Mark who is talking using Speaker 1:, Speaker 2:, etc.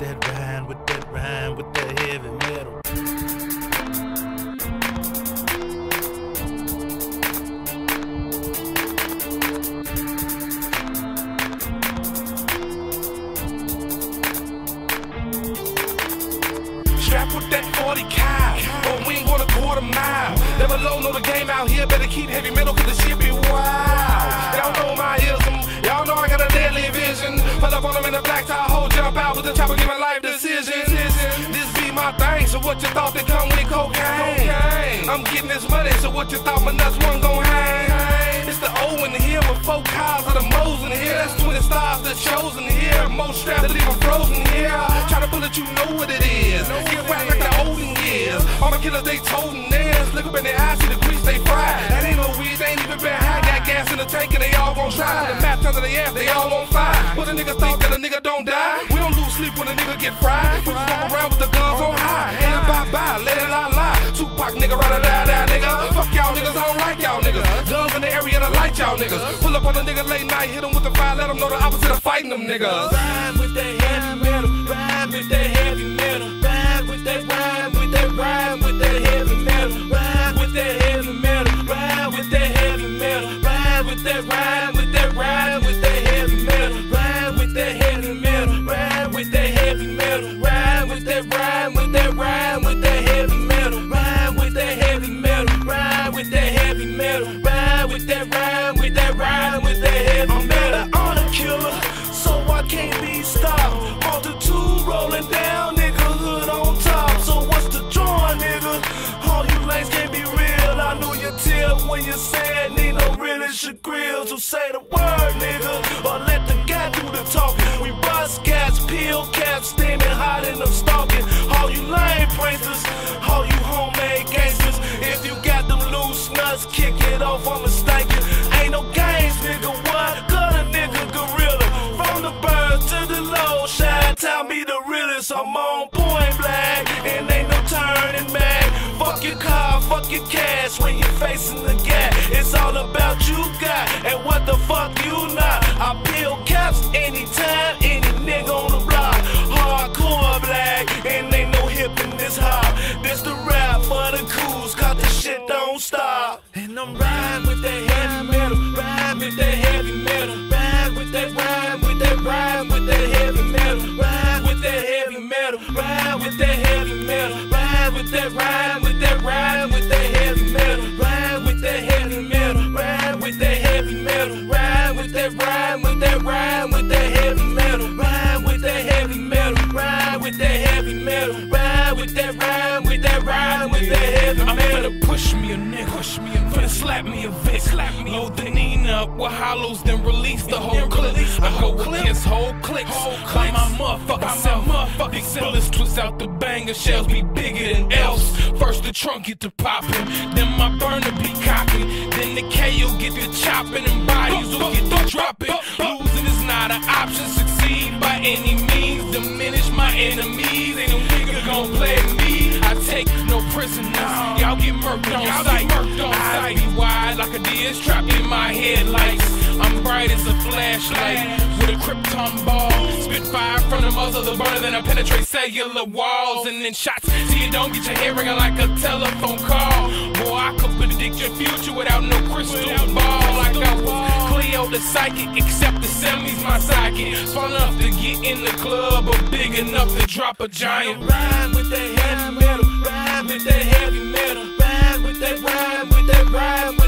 Speaker 1: that rhyme, with that rhyme, with that heavy metal. Strap with that 40 cal, but we ain't going a quarter mile. Never low, know the game out here, better keep heavy metal, cause the shit be wild. The black tie, hold jump out with the chopper, giving life decisions. This be my thing, so what you thought they come with cocaine? I'm getting this money, so what you thought my nuts one gon' hang? It's the O in the here with four cars of the Mo's in here. That's 20 stars that shows in here. Most straps that even frozen here. Try to bullet, you know what it is. Get whacked like the olden years. All my killers, they toting theirs. Look up in their eyes, see the grease they fried. That ain't no weed, they ain't even been high. Got gas in the tank and they all gon' try. The map under the ass, they all on fire. But a nigga thought that a don't die. We don't lose sleep when a nigga get fried. We just walk around with the guns on high. And bye bye, let it all lie. Tupac nigga, ride a die, die nigga. Fuck y'all niggas, I don't like y'all niggas. Guns in the area to light y'all niggas. Pull up on a nigga late night, hit him with the fire, let him know the opposite of fighting them niggas.
Speaker 2: Ride with that heavy metal, ride with that heavy metal, ride with that, ride with that, ride tip when you said need no real it's your grill. So say the word, nigga, or let the guy do the talking. We bust cats, peel caps, steaming hot in them stalking. All you lame pranksters, all you homemade gangsters. If you got them loose nuts, kick it off, I'm mistaken. Ain't no games, nigga, what? Got a nigga gorilla. From the birds to the low, shine, tell me the realest. I'm on point Fuck your car, fuck your cash when you're facing the gap. It's all about you got, and what the fuck you not. I peel caps anytime, any nigga on the block. Hardcore black, and ain't no hip in this hop. This the rap for the cools, cause the shit don't stop. And I'm riding with that heavy metal, riding with that heavy metal, ride with that, with that, with that heavy metal, ride with that heavy metal, ride with that heavy metal, ride with that, ride ride with that heavy metal, ride with that heavy metal, ride with that heavy metal, ride with that, ride with that, ride with that heavy metal, ride with that heavy metal, ride with that heavy metal, ride with that, ride with that, ride with that heavy metal.
Speaker 1: I'm finna push me a nigga, push me a finna slap me a Vic, slap me load the Nina up with hollows, then release the whole clip. I go against whole clicks, by my motherfucking self. Big bullets twist out the banger, shells be bigger than else. The trunk get to popping, then my burner be cocking, then the KO get to chopping, and bodies will get to dropping. Losing is not an option, succeed by any means. Diminish my enemies, ain't no nigga gon' play me. I take no prisoners, y'all get murked on sight. I be wide like a deer trapped in my headlights. I'm bright as a flashlight with a krypton ball. Spit fire from the muzzle the burner, then I penetrate cellular walls and then shots. So you don't get your hair ringing like a telephone call. Boy, I could predict your future without no crystal ball. Like I was Cleo the psychic, except the semis my sidekick. Small enough to get in the club, but big enough to drop a giant.
Speaker 2: Ride with that heavy metal, ride with that heavy metal, ride with that, ride with that, ride